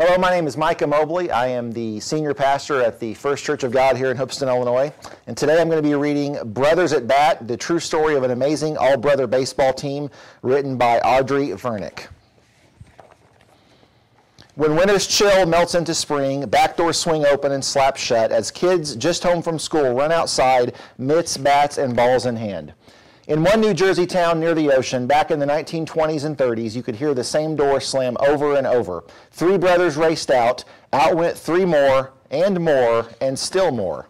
Hello, my name is Micah Mobley. I am the senior pastor at the First Church of God here in Hoopeston, Illinois. And today I'm going to be reading Brothers at Bat, the true story of an amazing all brother baseball team written by Audrey Vernick. When winter's chill melts into spring, back doors swing open and slap shut as kids just home from school run outside, mitts, bats, and balls in hand. In one New Jersey town near the ocean, back in the 1920s and 30s, you could hear the same door slam over and over. Three brothers raced out, out went three more, and more, and still more.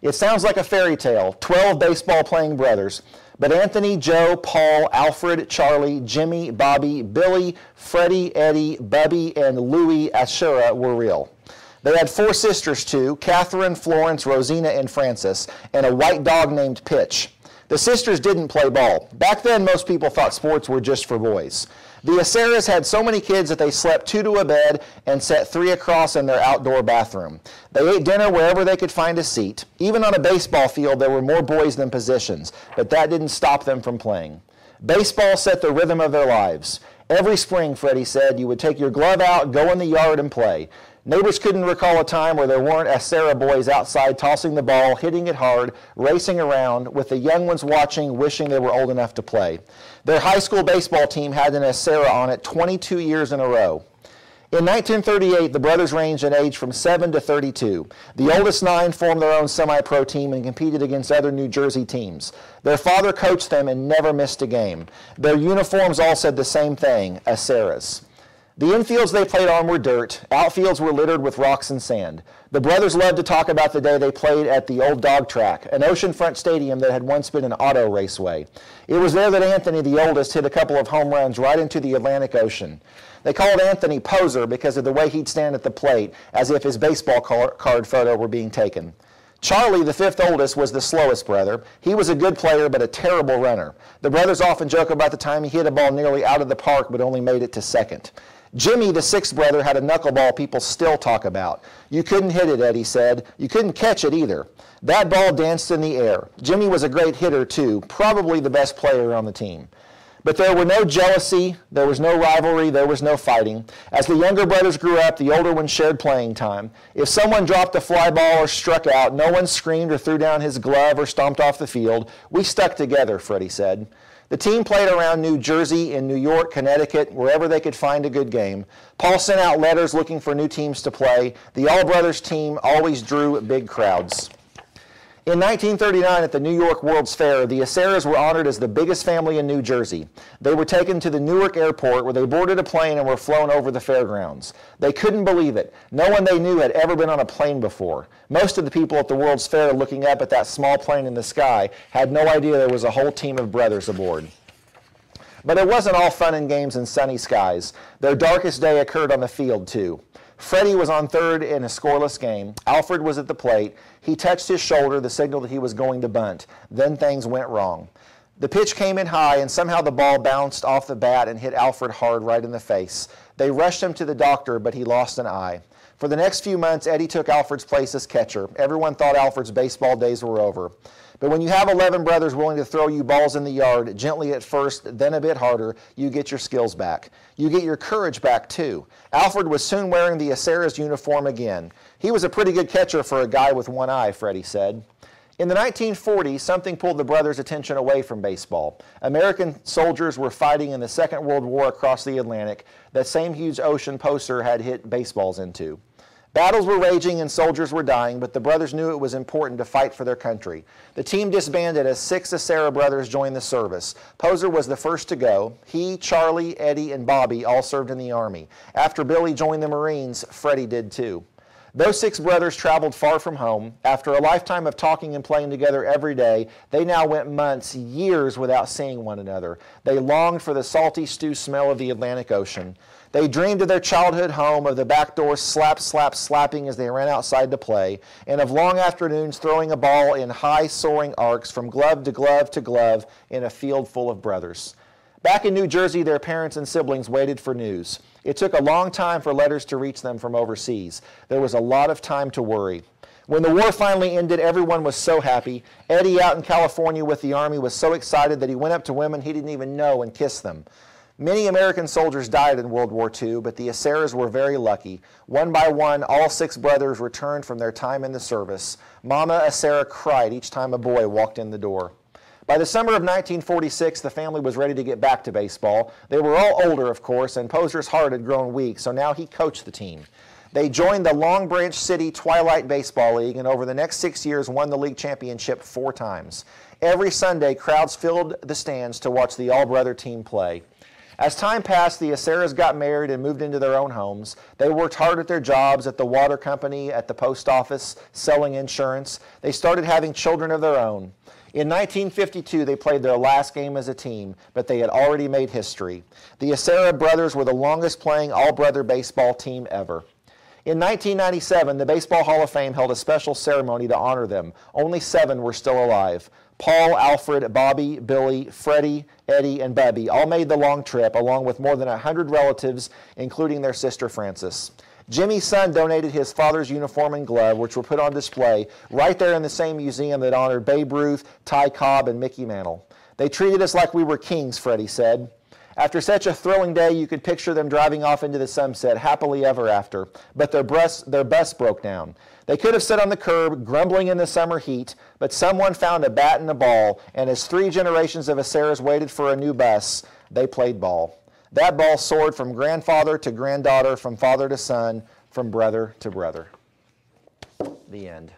It sounds like a fairy tale 12 baseball playing brothers. But Anthony, Joe, Paul, Alfred, Charlie, Jimmy, Bobby, Billy, Freddie, Eddie, Bubby, and Louie Acerra were real. They had four sisters too Catherine, Florence, Rosina, and Frances, and a white dog named Pitch. The sisters didn't play ball. Back then, most people thought sports were just for boys. The Acerras had so many kids that they slept two to a bed and set three across in their outdoor bathroom. They ate dinner wherever they could find a seat. Even on a baseball field, there were more boys than positions, but that didn't stop them from playing. Baseball set the rhythm of their lives. Every spring, Freddie said, you would take your glove out, go in the yard, and play. Neighbors couldn't recall a time where there weren't Acerra boys outside tossing the ball, hitting it hard, racing around, with the young ones watching, wishing they were old enough to play. Their high school baseball team had an Acerra on it 22 years in a row. In 1938, the brothers ranged in age from 7 to 32. The oldest nine formed their own semi-pro team and competed against other New Jersey teams. Their father coached them and never missed a game. Their uniforms all said the same thing, Acerras. The infields they played on were dirt. Outfields were littered with rocks and sand. The brothers loved to talk about the day they played at the old dog track, an oceanfront stadium that had once been an auto raceway. It was there that Anthony, the oldest, hit a couple of home runs right into the Atlantic Ocean. They called Anthony Poser because of the way he'd stand at the plate, as if his baseball card photo were being taken. Charlie, the fifth oldest, was the slowest brother. He was a good player, but a terrible runner. The brothers often joke about the time he hit a ball nearly out of the park, but only made it to second. Jimmy, the sixth brother, had a knuckleball people still talk about. You couldn't hit it, Eddie said. You couldn't catch it either. That ball danced in the air. Jimmy was a great hitter, too, probably the best player on the team. But there were no jealousy, there was no rivalry, there was no fighting. As the younger brothers grew up, the older ones shared playing time. If someone dropped a fly ball or struck out, no one screamed or threw down his glove or stomped off the field. We stuck together, Freddie said. The team played around New Jersey and New York, Connecticut, wherever they could find a good game. Paul sent out letters looking for new teams to play. The All Brothers team always drew big crowds. In 1939, at the New York World's Fair, the Acerras were honored as the biggest family in New Jersey. They were taken to the Newark airport where they boarded a plane and were flown over the fairgrounds. They couldn't believe it. No one they knew had ever been on a plane before. Most of the people at the World's Fair looking up at that small plane in the sky had no idea there was a whole team of brothers aboard. But it wasn't all fun and games and sunny skies. Their darkest day occurred on the field, too. Freddie was on third in a scoreless game. Alfred was at the plate. He touched his shoulder, the signal that he was going to bunt. Then things went wrong. The pitch came in high, and somehow the ball bounced off the bat and hit Alfred hard right in the face. They rushed him to the doctor, but he lost an eye. For the next few months, Eddie took Alfred's place as catcher. Everyone thought Alfred's baseball days were over. But when you have 11 brothers willing to throw you balls in the yard, gently at first, then a bit harder, you get your skills back. You get your courage back, too. Alfred was soon wearing the Acerras uniform again. He was a pretty good catcher for a guy with one eye, Freddie said. In the 1940s, something pulled the brothers' attention away from baseball. American soldiers were fighting in the Second World War across the Atlantic, that same huge ocean Poser had hit baseballs into. Battles were raging and soldiers were dying, but the brothers knew it was important to fight for their country. The team disbanded as six of Acerra brothers joined the service. Poser was the first to go. He, Charlie, Eddie, and Bobby all served in the Army. After Billy joined the Marines, Freddie did too. Those six brothers traveled far from home. After a lifetime of talking and playing together every day, they now went months, years without seeing one another. They longed for the salty stew smell of the Atlantic Ocean. They dreamed of their childhood home, of the back door slap, slap, slapping as they ran outside to play, and of long afternoons throwing a ball in high soaring arcs from glove to glove to glove in a field full of brothers. Back in New Jersey, their parents and siblings waited for news. It took a long time for letters to reach them from overseas. There was a lot of time to worry. When the war finally ended, everyone was so happy. Eddie out in California with the Army was so excited that he went up to women he didn't even know and kissed them. Many American soldiers died in World War II, but the Acerras were very lucky. One by one, all six brothers returned from their time in the service. Mama Acerra cried each time a boy walked in the door. By the summer of 1946, the family was ready to get back to baseball. They were all older, of course, and Poser's heart had grown weak, so now he coached the team. They joined the Long Branch City Twilight Baseball League and over the next six years won the league championship four times. Every Sunday, crowds filled the stands to watch the all brother team play. As time passed, the Acerras got married and moved into their own homes. They worked hard at their jobs at the water company, at the post office, selling insurance. They started having children of their own. In 1952, they played their last game as a team, but they had already made history. The Acerra brothers were the longest playing all brother baseball team ever. In 1997, the Baseball Hall of Fame held a special ceremony to honor them. Only seven were still alive. Paul, Alfred, Bobby, Billy, Freddie, Eddie, and Bubby all made the long trip, along with more than 100 relatives, including their sister Frances. Jimmy's son donated his father's uniform and glove, which were put on display right there in the same museum that honored Babe Ruth, Ty Cobb, and Mickey Mantle. They treated us like we were kings, Freddie said. After such a thrilling day, you could picture them driving off into the sunset, happily ever after. But their, bus, their bus broke down. They could have sat on the curb, grumbling in the summer heat, but someone found a bat and a ball, and as three generations of Acerras waited for a new bus, they played ball. That ball soared from grandfather to granddaughter, from father to son, from brother to brother. The end.